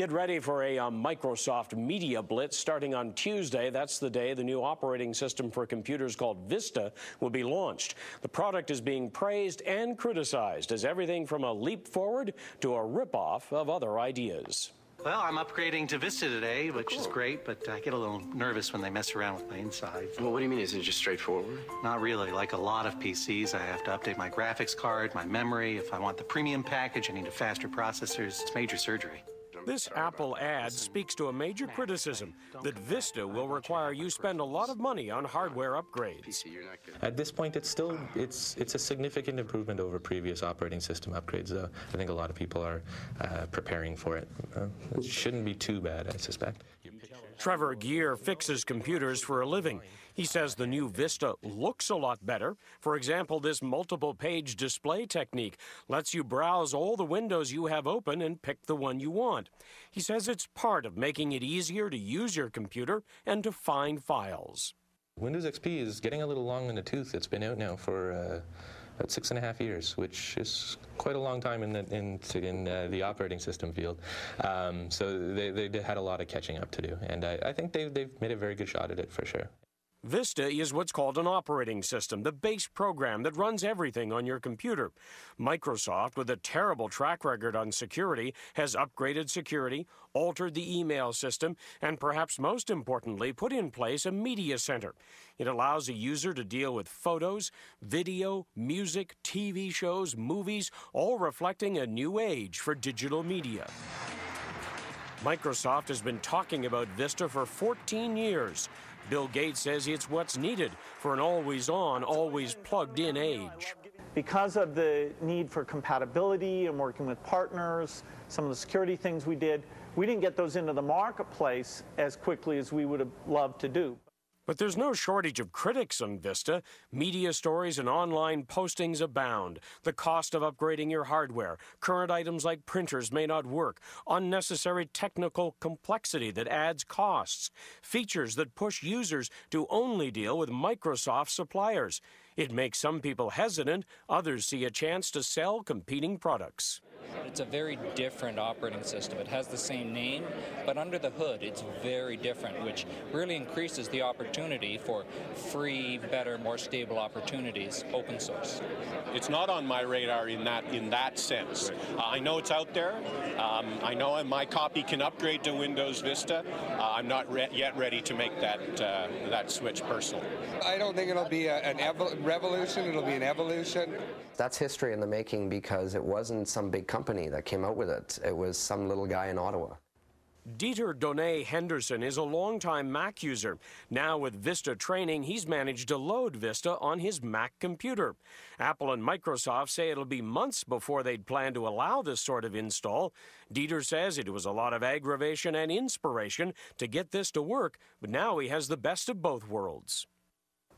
Get ready for a uh, Microsoft Media Blitz starting on Tuesday. That's the day the new operating system for computers called Vista will be launched. The product is being praised and criticized as everything from a leap forward to a ripoff of other ideas. Well, I'm upgrading to Vista today, which is great, but I get a little nervous when they mess around with my inside. Well, what do you mean? Isn't it just straightforward? Not really. Like a lot of PCs, I have to update my graphics card, my memory. If I want the premium package, I need a faster processors. It's major surgery. This Apple ad speaks to a major criticism that Vista will require you spend a lot of money on hardware upgrades. At this point, it's still it's it's a significant improvement over previous operating system upgrades. Though I think a lot of people are uh, preparing for it. Uh, it shouldn't be too bad, I suspect. Trevor Gear fixes computers for a living. He says the new Vista looks a lot better. For example, this multiple page display technique lets you browse all the windows you have open and pick the one you want. He says it's part of making it easier to use your computer and to find files. Windows XP is getting a little long in the tooth. It's been out now for uh, about six and a half years, which is quite a long time in the, in, in uh, the operating system field. Um, so they, they had a lot of catching up to do, and I, I think they've, they've made a very good shot at it for sure. Vista is what's called an operating system, the base program that runs everything on your computer. Microsoft, with a terrible track record on security, has upgraded security, altered the email system, and perhaps most importantly, put in place a media center. It allows a user to deal with photos, video, music, TV shows, movies, all reflecting a new age for digital media. Microsoft has been talking about Vista for 14 years. Bill Gates says it's what's needed for an always on, always plugged in age. Because of the need for compatibility and working with partners, some of the security things we did, we didn't get those into the marketplace as quickly as we would have loved to do. But there's no shortage of critics on Vista. Media stories and online postings abound. The cost of upgrading your hardware, current items like printers may not work, unnecessary technical complexity that adds costs, features that push users to only deal with Microsoft suppliers. It makes some people hesitant, others see a chance to sell competing products. It's a very different operating system. It has the same name, but under the hood, it's very different, which really increases the opportunity for free, better, more stable opportunities, open source. It's not on my radar in that in that sense. Uh, I know it's out there. Um, I know my copy can upgrade to Windows Vista. Uh, I'm not re- yet ready to make that uh, that switch personal. I don't think it'll be a, an evo- revolution. It'll be an evolution. That's history in the making because it wasn't some big company that came out with it. It was some little guy in Ottawa. Dieter Donay Henderson is a longtime Mac user. Now, with Vista training, he's managed to load Vista on his Mac computer. Apple and Microsoft say it'll be months before they'd plan to allow this sort of install. Dieter says it was a lot of aggravation and inspiration to get this to work, but now he has the best of both worlds.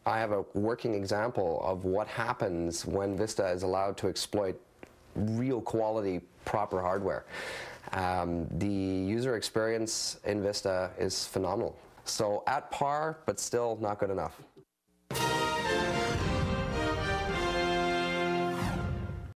I have a working example of what happens when Vista is allowed to exploit real quality, proper hardware. Um, the user experience in Vista is phenomenal. So at par, but still not good enough.